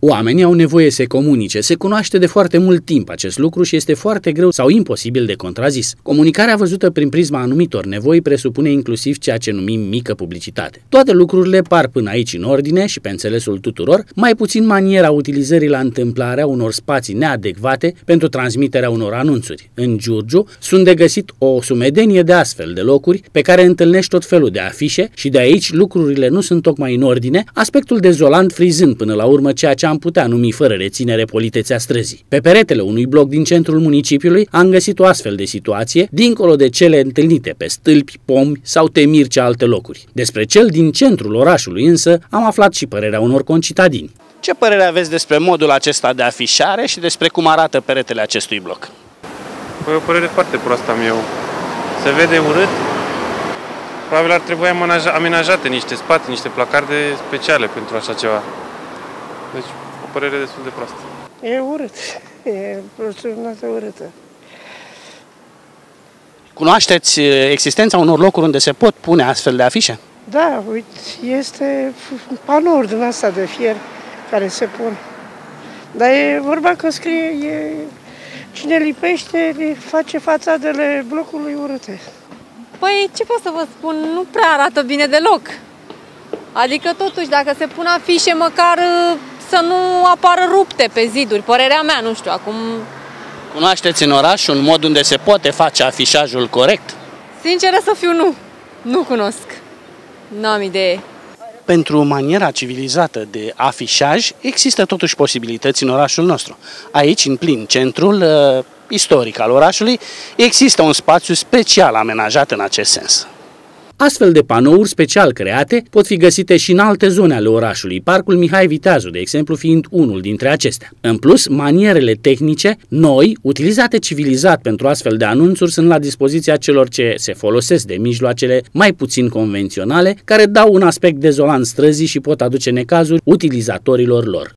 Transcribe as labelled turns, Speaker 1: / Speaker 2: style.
Speaker 1: Oamenii au nevoie să comunice, se cunoaște de foarte mult timp acest lucru și este foarte greu sau imposibil de contrazis. Comunicarea văzută prin prisma anumitor nevoi presupune inclusiv ceea ce numim mică publicitate. Toate lucrurile par până aici în ordine și pe înțelesul tuturor, mai puțin maniera utilizării la întâmplarea unor spații neadecvate pentru transmiterea unor anunțuri. În Giurgiu sunt de găsit o sumedenie de astfel de locuri pe care întâlnești tot felul de afișe și de aici lucrurile nu sunt tocmai în ordine, aspectul dezolant frizând până la urmă ceea ce am putea numi fără reținere politețea străzii. Pe peretele unui bloc din centrul municipiului am găsit o astfel de situație, dincolo de cele întâlnite pe stâlpi, pomi sau temiri ce alte locuri. Despre cel din centrul orașului însă am aflat și părerea unor concitadini. Ce părere aveți despre modul acesta de afișare și despre cum arată peretele acestui bloc?
Speaker 2: Păi o părere foarte proastă am eu. Se vede urât. Probabil ar trebui amenajate niște spații, niște placarde speciale pentru așa ceva. Deci o părere destul de proastă.
Speaker 3: E urât. E proțurnată urâtă.
Speaker 1: Cunoașteți existența unor locuri unde se pot pune astfel de afișe?
Speaker 3: Da, uite, este panouri din asta de fier care se pun. Dar e vorba că scrie, e, cine lipește, face fațadele blocului urâte.
Speaker 4: Păi, ce pot să vă spun, nu prea arată bine deloc. Adică, totuși, dacă se pun afișe, măcar să nu apară rupte pe ziduri. Părerea mea, nu știu, acum...
Speaker 1: Cunoașteți în oraș un mod unde se poate face afișajul corect?
Speaker 4: Sinceră să fiu, nu. Nu cunosc. Nu am idee.
Speaker 1: Pentru maniera civilizată de afișaj, există totuși posibilități în orașul nostru. Aici, în plin centrul uh, istoric al orașului, există un spațiu special amenajat în acest sens. Astfel de panouri special create pot fi găsite și în alte zone ale orașului, parcul Mihai Viteazu, de exemplu, fiind unul dintre acestea. În plus, manierele tehnice noi, utilizate civilizat pentru astfel de anunțuri, sunt la dispoziția celor ce se folosesc de mijloacele mai puțin convenționale, care dau un aspect dezolant străzii și pot aduce necazuri utilizatorilor lor.